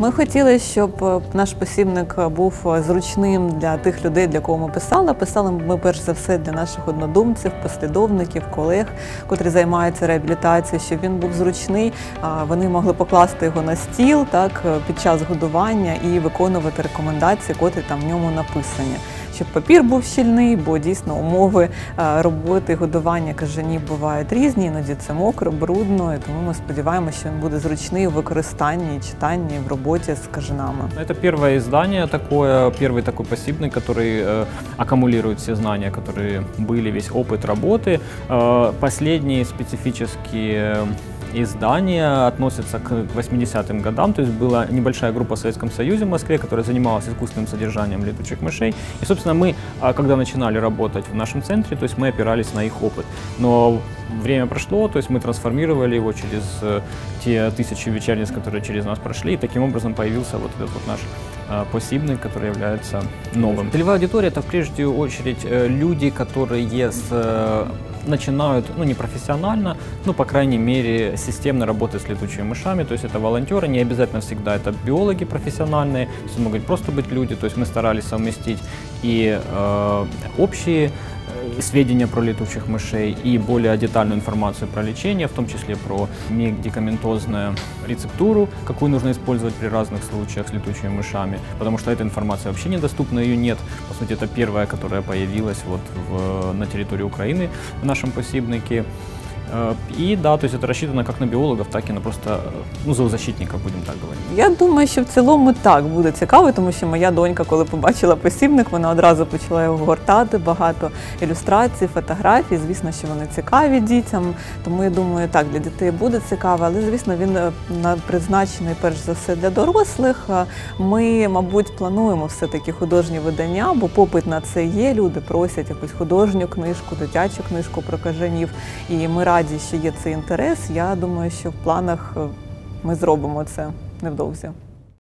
Ми хотіли, щоб е, наш посібник е, був е, зручним для тих людей, для кого ми писали. Писали ми перш за все для наших однодумців, послідовників, колег, котрі займаються реабілітацією, щоб він був зручний. а Вони могли покласти його на стіл так під час годування і виконувати рекомендації, котрі там в ньому написані Щоб папір був щільний, бо дійсно умови е, роботи і годування кажанів бувають різні, іноді це мокро, брудно, і тому ми сподіваємося, що він буде зручний у використанні, і читанні, і в роботі з кажанами. Это первое издание такое, первый такой посібник, который э, аккумулирует все знания, которые были, весь опыт работы. Э, последние специфические издания относятся к 80-м годам, то есть была небольшая группа в Советском Союзе в Москве, которая занималась искусственным содержанием летучих мышей. И, собственно, мы, а, когда начинали работать в нашем центре, то есть мы опирались на их опыт. Но время прошло, то есть мы трансформировали его через э, те тысячи вечерниц, которые через нас прошли, и таким образом появился вот этот вот наш посібник, который является новым. Целевая аудитория это в прежде очередь э, люди, которые с, э, начинают, ну не профессионально, но по крайней мере системно работать с летучими мышами, то есть это волонтеры, не обязательно всегда это биологи профессиональные, то есть могут просто быть люди, то есть мы старались совместить и э, общие э, сведения про летучих мышей и более детальную информацию про лечение, в том числе про медикаментозную рецептуру, какую нужно использовать при разных случаях с летучими мышами, потому что эта информация вообще недоступна, ее нет. По сути, это первая, которая появилась вот в- на территории Украины в нашем посібнике. Э, И да, то есть это рассчитано как на биологов, так и на просто э, ну, зоозащитников, будем так говорить. Я думаю, що в цілому так буде цікаво, тому що моя донька, коли побачила посібник, вона одразу почала його гортати. Багато ілюстрацій, фотографій. Звісно, що вони цікаві дітям. Тому я думаю, так для дітей буде цікаво, але звісно, він е, на- призначений перш за все для дорослих. А Ми, мабуть, плануємо все-таки художні видання, бо попит на це є. Люди просять якусь художню книжку, дитячу книжку про кажанів. І ми раді, що є цей інтерес. Я думаю, що в планах е, ми зробимо це невдовзі.